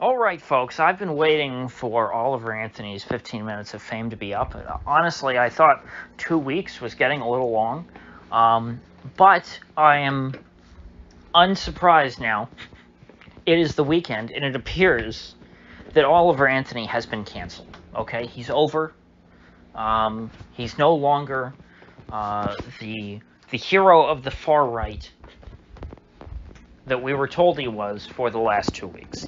All right, folks, I've been waiting for Oliver Anthony's 15 minutes of fame to be up. Honestly, I thought two weeks was getting a little long, um, but I am unsurprised now. It is the weekend, and it appears that Oliver Anthony has been canceled. Okay, he's over. Um, he's no longer uh, the the hero of the far right that we were told he was for the last two weeks.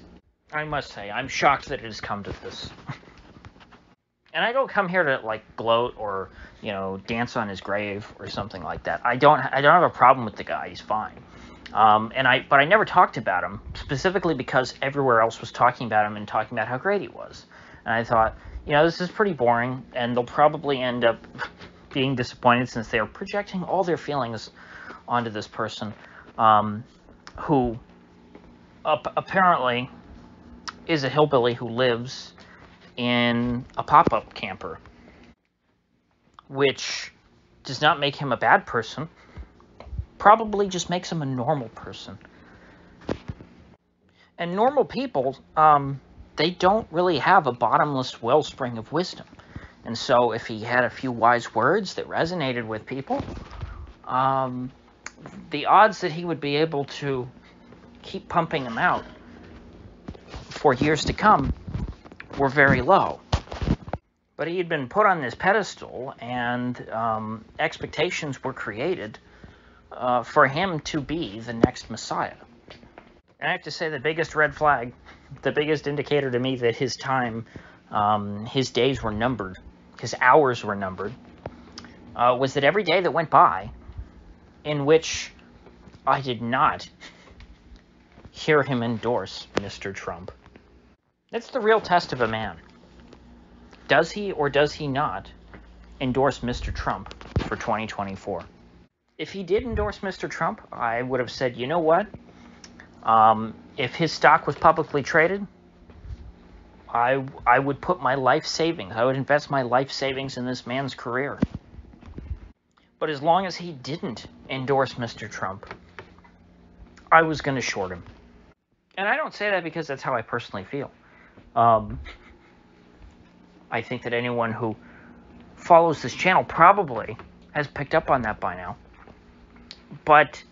I must say, I'm shocked that it has come to this. and I don't come here to like gloat or you know dance on his grave or something like that. I don't. I don't have a problem with the guy. He's fine. Um, and I, but I never talked about him specifically because everywhere else was talking about him and talking about how great he was. And I thought, you know, this is pretty boring, and they'll probably end up being disappointed since they are projecting all their feelings onto this person, um, who apparently is a hillbilly who lives in a pop up camper, which does not make him a bad person, probably just makes him a normal person. And normal people, um, they don't really have a bottomless wellspring of wisdom. And so, if he had a few wise words that resonated with people, um, the odds that he would be able to keep pumping them out for years to come were very low. But he had been put on this pedestal, and um, expectations were created uh, for him to be the next Messiah. And I have to say, the biggest red flag, the biggest indicator to me that his time, um, his days were numbered, his hours were numbered, uh, was that every day that went by in which I did not hear him endorse Mr. Trump that's the real test of a man. Does he or does he not endorse Mr. Trump for 2024? If he did endorse Mr. Trump, I would have said, you know what? Um, if his stock was publicly traded, I I would put my life savings, I would invest my life savings in this man's career. But as long as he didn't endorse Mr. Trump, I was going to short him. And I don't say that because that's how I personally feel. Um, I think that anyone who follows this channel probably has picked up on that by now. But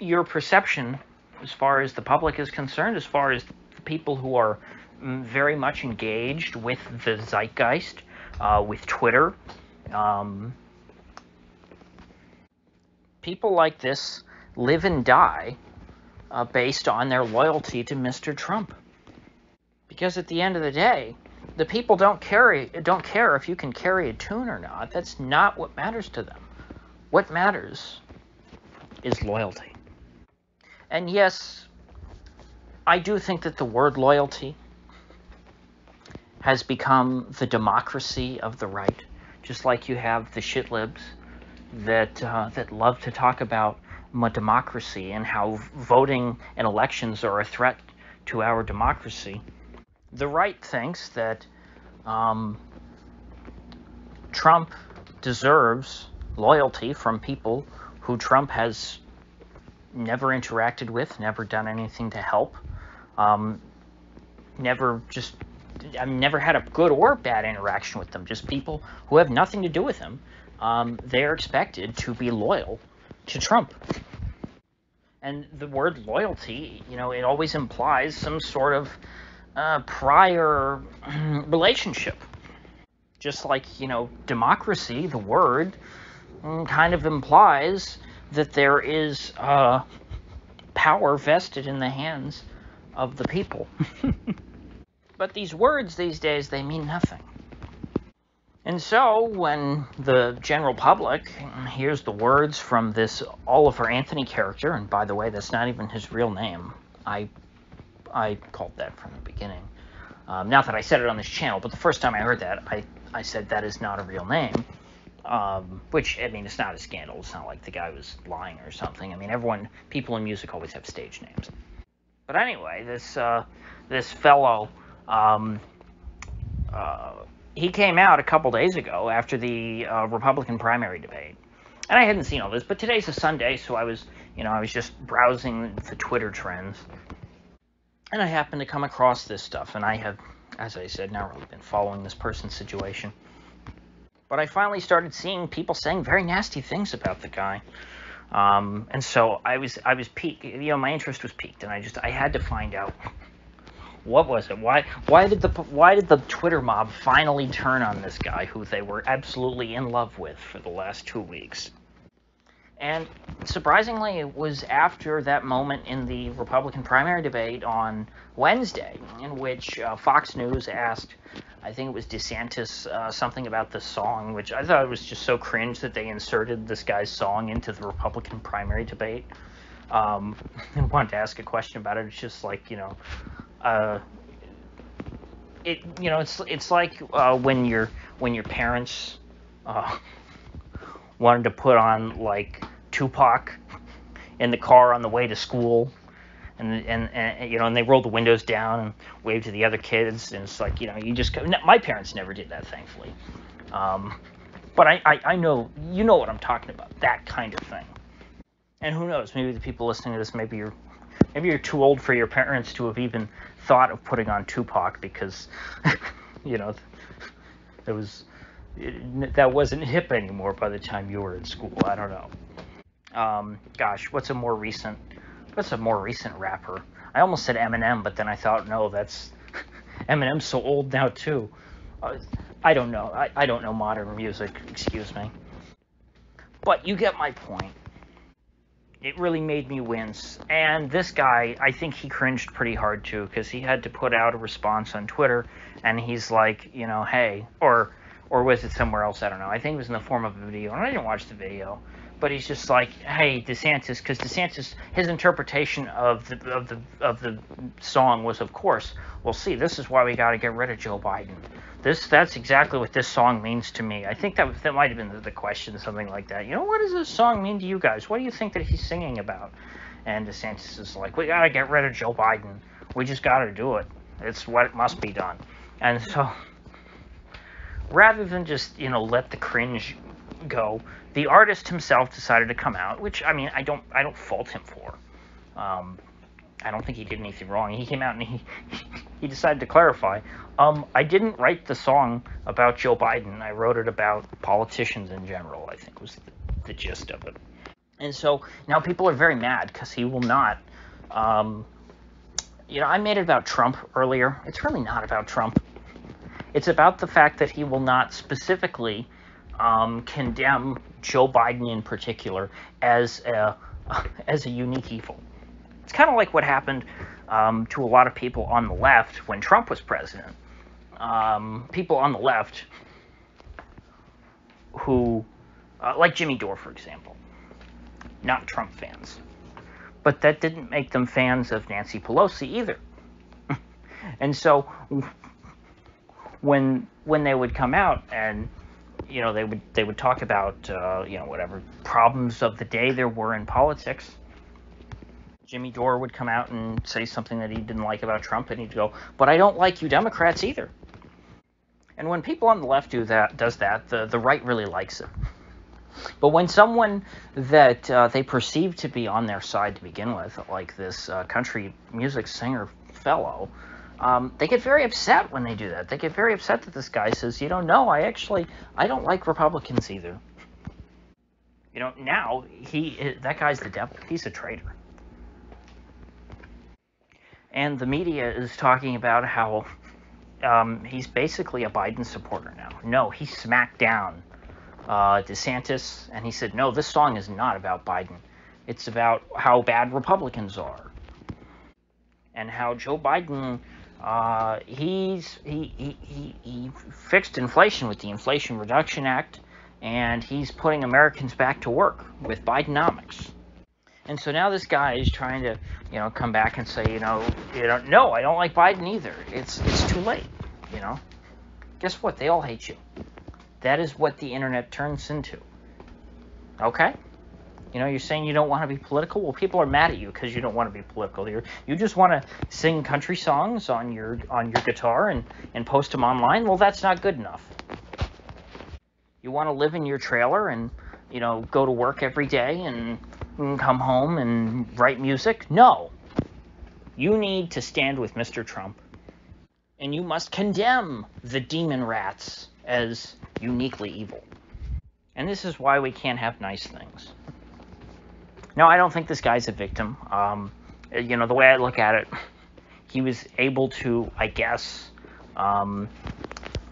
your perception, as far as the public is concerned, as far as the people who are very much engaged with the zeitgeist, uh, with Twitter, um, people like this live and die uh, based on their loyalty to Mr. Trump. Because at the end of the day, the people don't carry don't care if you can carry a tune or not. That's not what matters to them. What matters is loyalty. And yes, I do think that the word loyalty has become the democracy of the right, just like you have the shit libs that uh, that love to talk about democracy and how voting and elections are a threat to our democracy the right thinks that um, Trump deserves loyalty from people who Trump has never interacted with, never done anything to help, um, never just I've never had a good or bad interaction with them. Just people who have nothing to do with him. Um, they're expected to be loyal to Trump. And the word loyalty, you know, it always implies some sort of uh, prior relationship. Just like, you know, democracy, the word, mm, kind of implies that there is uh, power vested in the hands of the people. but these words these days, they mean nothing. And so, when the general public hears the words from this Oliver Anthony character, and by the way, that's not even his real name, I I called that from the beginning. Um, not that I said it on this channel, but the first time I heard that, I, I said that is not a real name. Um, which, I mean, it's not a scandal. It's not like the guy was lying or something. I mean, everyone, people in music always have stage names. But anyway, this, uh, this fellow, um, uh, he came out a couple days ago after the uh, Republican primary debate. And I hadn't seen all this, but today's a Sunday, so I was, you know, I was just browsing the Twitter trends and I happened to come across this stuff, and I have, as I said, not really been following this person's situation. But I finally started seeing people saying very nasty things about the guy. Um, and so I was I was piqued. You know, my interest was piqued, and I just I had to find out what was it? Why why did the why did the Twitter mob finally turn on this guy who they were absolutely in love with for the last two weeks? And surprisingly, it was after that moment in the Republican primary debate on Wednesday, in which uh, Fox News asked, I think it was DeSantis, uh, something about the song, which I thought was just so cringe that they inserted this guy's song into the Republican primary debate. Um, and wanted to ask a question about it. It's just like, you know, uh, it, you know, it's it's like uh, when your when your parents uh, wanted to put on like Tupac in the car on the way to school. And, and, and you know and they rolled the windows down and waved to the other kids. And it's like you know you just my parents never did that thankfully. Um, but I, I, I know you know what I'm talking about that kind of thing. And who knows maybe the people listening to this maybe you're maybe you're too old for your parents to have even thought of putting on Tupac because you know it was it, that wasn't hip anymore by the time you were in school I don't know um, gosh, what's a more recent? What's a more recent rapper? I almost said Eminem, but then I thought, no, that's Eminem's so old now too. Uh, I don't know. I, I don't know modern music. Excuse me. But you get my point. It really made me wince. And this guy, I think he cringed pretty hard too, because he had to put out a response on Twitter, and he's like, you know, hey, or or was it somewhere else? I don't know. I think it was in the form of a video, and I didn't watch the video but he's just like, hey, DeSantis, because DeSantis, his interpretation of the of the of the song was, of course, well, see, this is why we got to get rid of Joe Biden. This that's exactly what this song means to me. I think that that might have been the, the question, something like that. You know, what does this song mean to you guys? What do you think that he's singing about? And DeSantis is like, we got to get rid of Joe Biden. We just got to do it. It's what must be done. And so, rather than just you know let the cringe go, the artist himself decided to come out, which I mean, I don't, I don't fault him for. Um, I don't think he did anything wrong. He came out and he he decided to clarify. Um, I didn't write the song about Joe Biden. I wrote it about politicians in general. I think was the, the gist of it. And so now people are very mad because he will not. Um, you know, I made it about Trump earlier. It's really not about Trump. It's about the fact that he will not specifically um, condemn Joe Biden in particular as a, as a unique evil. It's kind of like what happened um, to a lot of people on the left when Trump was president. Um, people on the left who, uh, like Jimmy Dore, for example, not Trump fans. But that didn't make them fans of Nancy Pelosi either. and so when when they would come out and you know, they would they would talk about uh, you know whatever problems of the day there were in politics. Jimmy Dore would come out and say something that he didn't like about Trump, and he'd go, "But I don't like you Democrats either." And when people on the left do that, does that, the the right really likes it. But when someone that uh, they perceive to be on their side to begin with, like this uh, country music singer fellow, um, they get very upset when they do that. They get very upset that this guy says, you know, no, I actually, I don't like Republicans either. You know, now he, that guy's the devil. He's a traitor. And the media is talking about how um, he's basically a Biden supporter now. No, he smacked down uh, DeSantis, and he said, no, this song is not about Biden. It's about how bad Republicans are. And how Joe Biden uh, he's he, he, he, he fixed inflation with the Inflation Reduction Act, and he's putting Americans back to work with Bidenomics. And so now this guy is trying to, you know, come back and say, you know, you know, no, I don't like Biden either. It's it's too late, you know. Guess what? They all hate you. That is what the internet turns into. Okay? You know, you're saying you don't want to be political. Well, people are mad at you because you don't want to be political. you you just want to sing country songs on your on your guitar and and post them online. Well, that's not good enough. You want to live in your trailer and you know go to work every day and, and come home and write music. No, You need to stand with Mr. Trump, and you must condemn the demon rats as uniquely evil. And this is why we can't have nice things. No, I don't think this guy's a victim. Um, you know, the way I look at it, he was able to, I guess, um,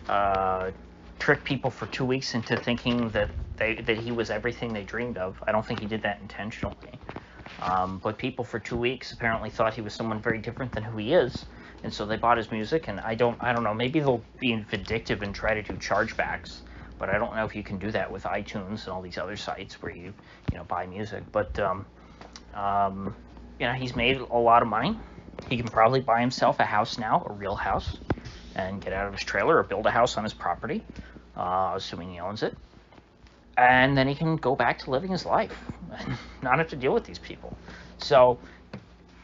uh, trick people for two weeks into thinking that they that he was everything they dreamed of. I don't think he did that intentionally. Um, but people for two weeks apparently thought he was someone very different than who he is, and so they bought his music. And I don't, I don't know. Maybe they'll be vindictive and try to do chargebacks, but I don't know if you can do that with iTunes and all these other sites where you, you know, buy music. But um, um, you know, he's made a lot of money. He can probably buy himself a house now, a real house, and get out of his trailer or build a house on his property, uh, assuming he owns it and then he can go back to living his life and not have to deal with these people. So,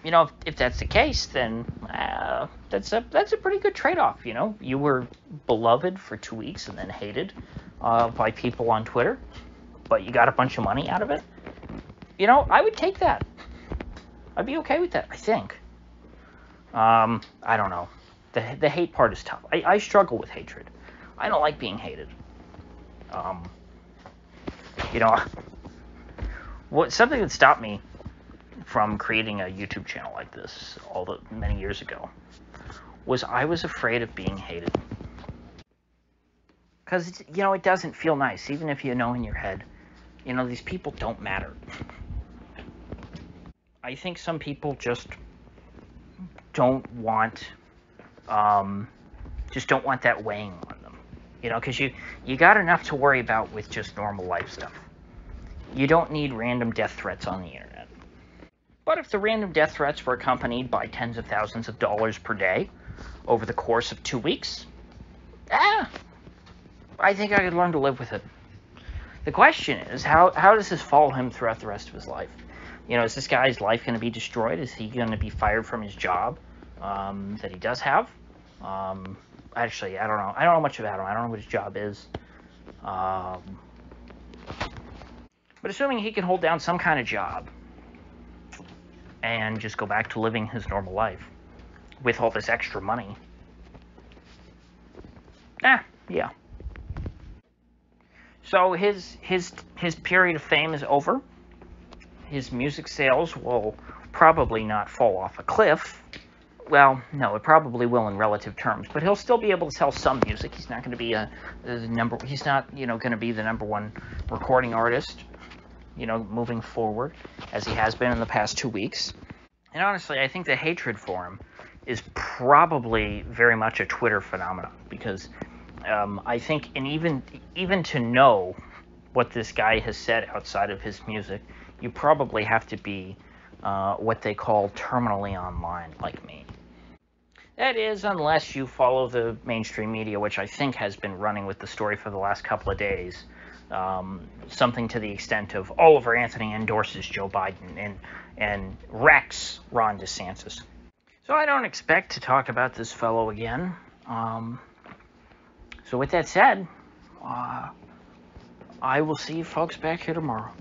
you know, if, if that's the case, then uh, that's a that's a pretty good trade-off. You know, you were beloved for two weeks and then hated uh, by people on Twitter, but you got a bunch of money out of it. You know, I would take that. I'd be okay with that. I think. Um, I don't know. The the hate part is tough. I, I struggle with hatred. I don't like being hated. Um, you know, what something that stopped me from creating a YouTube channel like this all the many years ago was I was afraid of being hated. Because, you know, it doesn't feel nice, even if you know in your head, you know, these people don't matter. I think some people just don't want, um, just don't want that weighing on them. You know, because you, you got enough to worry about with just normal life stuff. You don't need random death threats on the internet. But if the random death threats were accompanied by tens of thousands of dollars per day over the course of two weeks, ah, I think I could learn to live with it. The question is, how, how does this follow him throughout the rest of his life? You know, is this guy's life going to be destroyed? Is he going to be fired from his job um, that he does have? Um, actually, I don't know. I don't know much about him. I don't know what his job is. Um, but assuming he can hold down some kind of job and just go back to living his normal life with all this extra money. Ah, yeah. So his his his period of fame is over. His music sales will probably not fall off a cliff well, no, it probably will in relative terms, but he'll still be able to sell some music. He's not going to be a, a number. He's not, you know, going to be the number one recording artist, you know, moving forward as he has been in the past two weeks. And honestly, I think the hatred for him is probably very much a Twitter phenomenon because um, I think, and even even to know what this guy has said outside of his music, you probably have to be uh, what they call terminally online, like me. That is, unless you follow the mainstream media, which I think has been running with the story for the last couple of days. Um, something to the extent of Oliver Anthony endorses Joe Biden and and wrecks Ron DeSantis. So I don't expect to talk about this fellow again. Um, so with that said, uh, I will see you folks back here tomorrow.